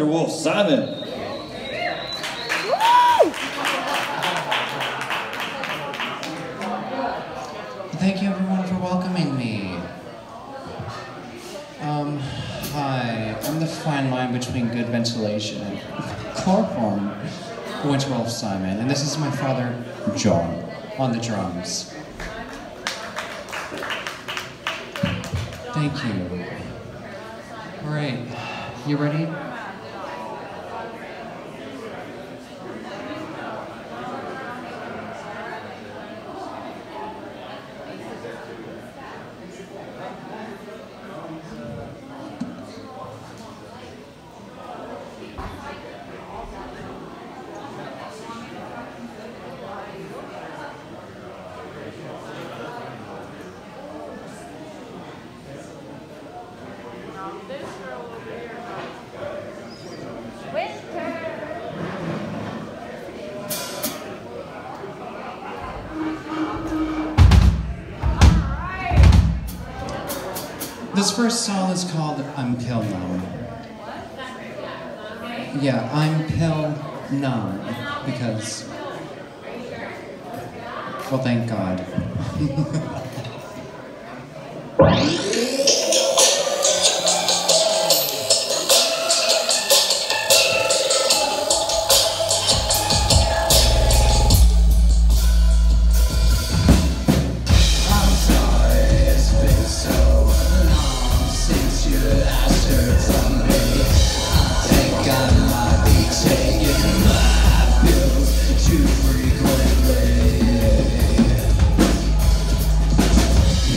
Mr. Wolf Simon. Thank you everyone for welcoming me. Um, hi, I'm the fine line between good ventilation and chloroform, which Wolf Simon, and this is my father, John, on the drums. Thank you. All right, you ready? this first song is called I'm Pill Numb. Yeah, I'm Pill Numb because. Well, thank God.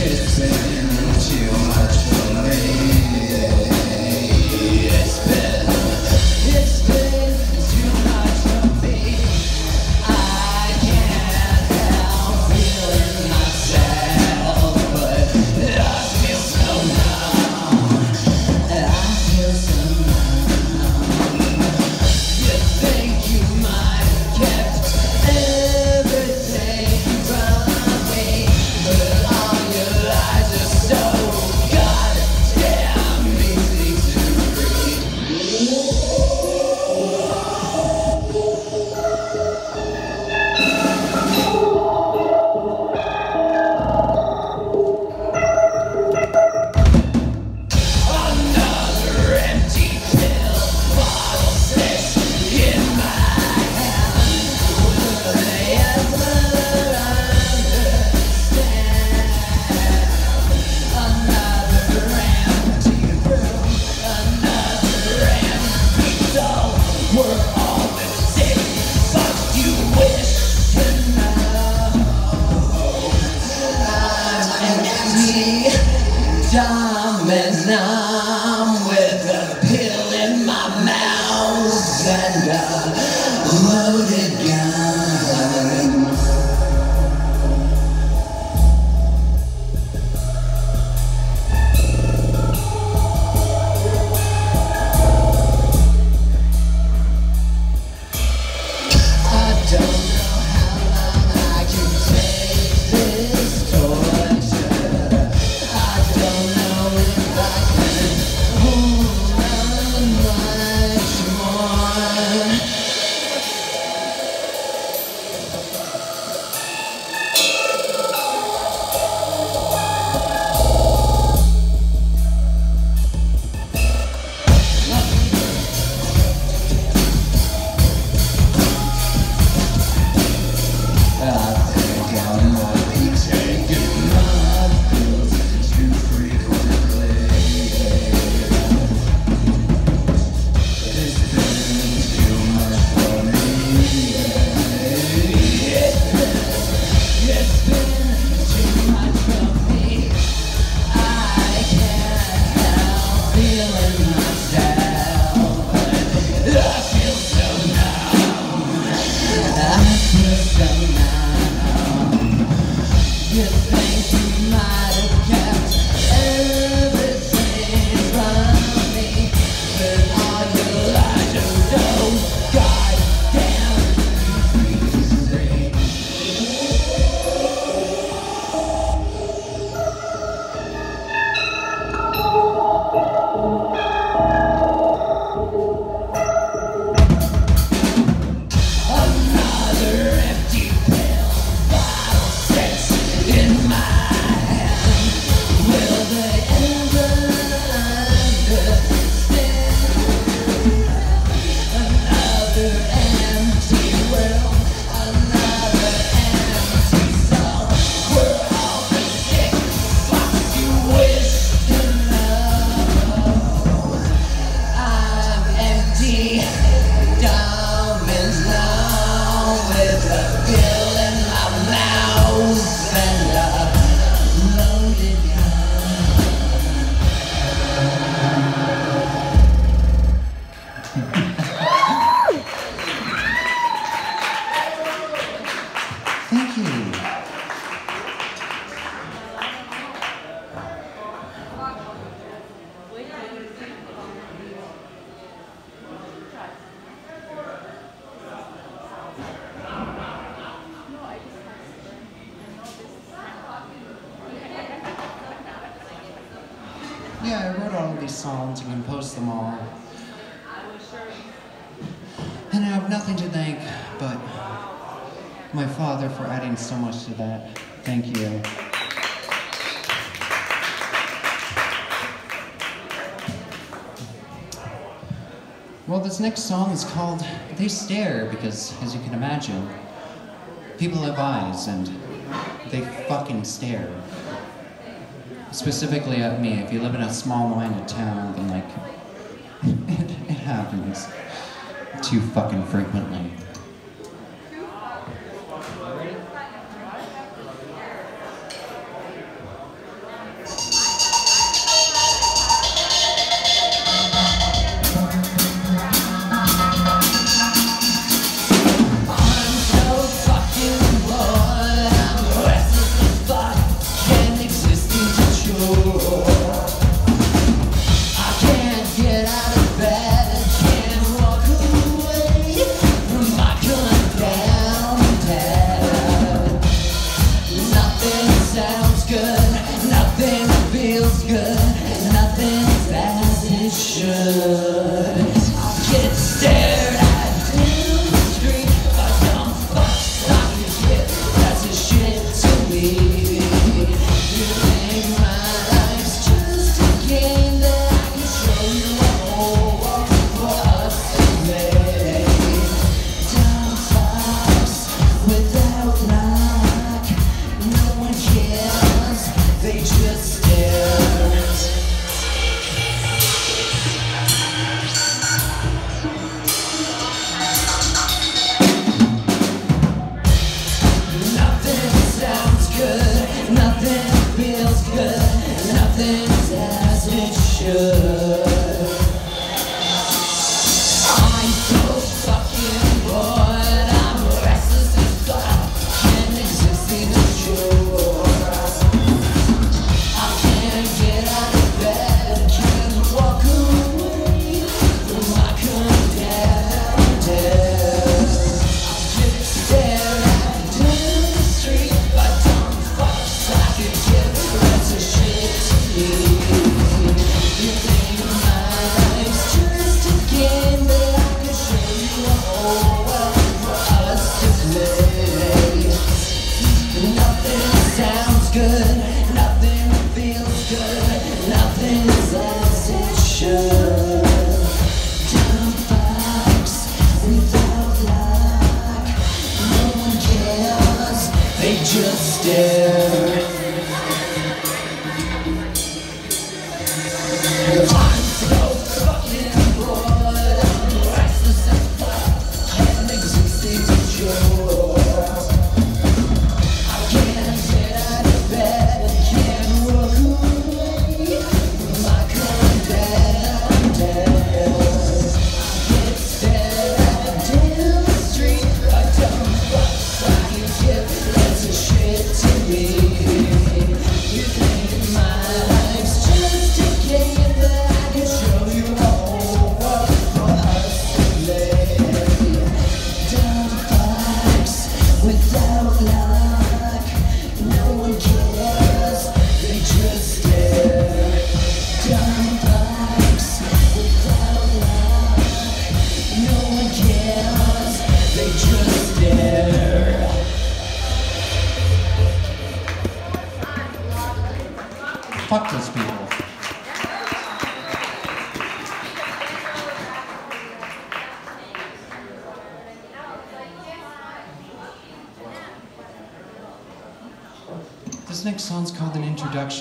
It's been too much for me Yeah, I wrote all of these songs and composed them all. And I have nothing to thank but my father for adding so much to that. Thank you. Well, this next song is called They Stare because, as you can imagine, people have eyes and they fucking stare specifically at me. If you live in a small-minded town, then like, it, it happens too fucking frequently.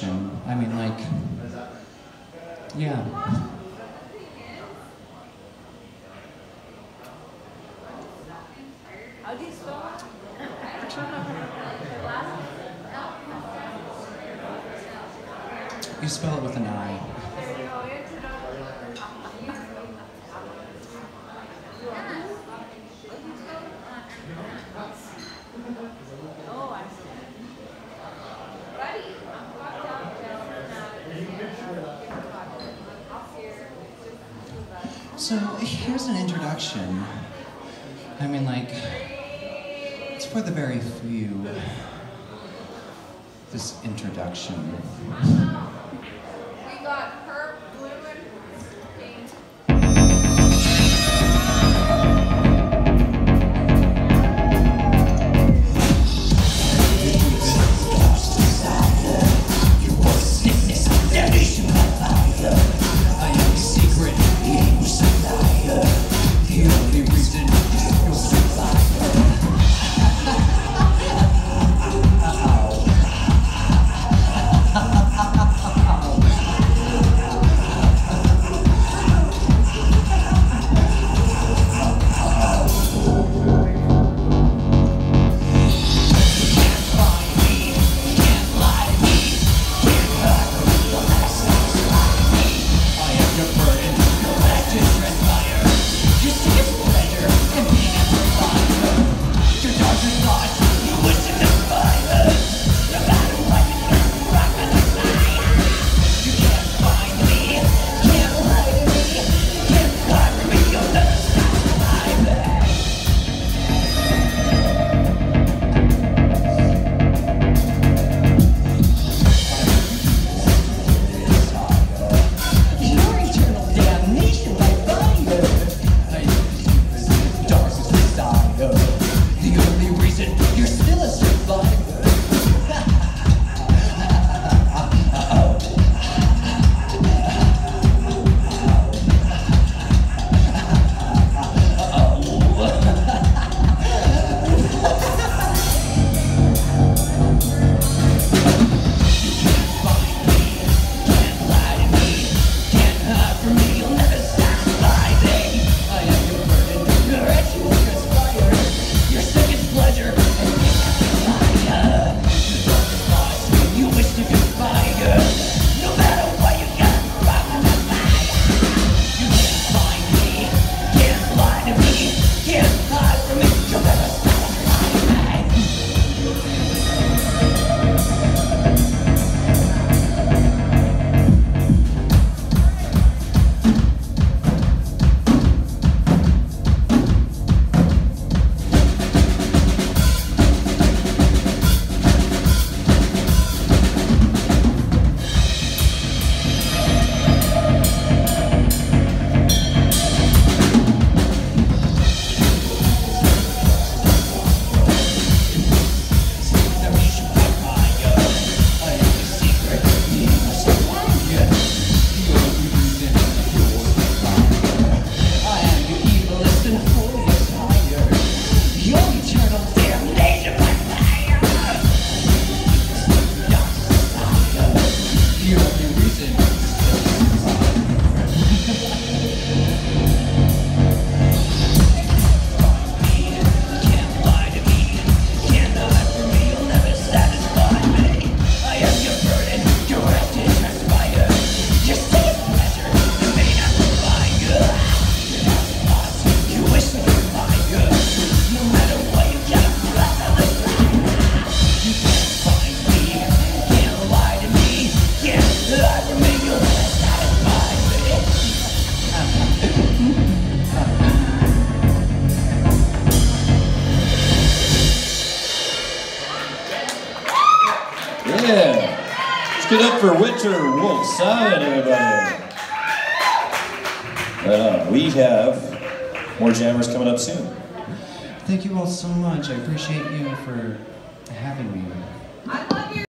question. I mean, like, yeah. So here's an introduction. I mean, like, it's for the very few. This introduction. We got for Winter Wolf Simon, everybody. Uh, we have more jammers coming up soon. Thank you all so much. I appreciate you for having me.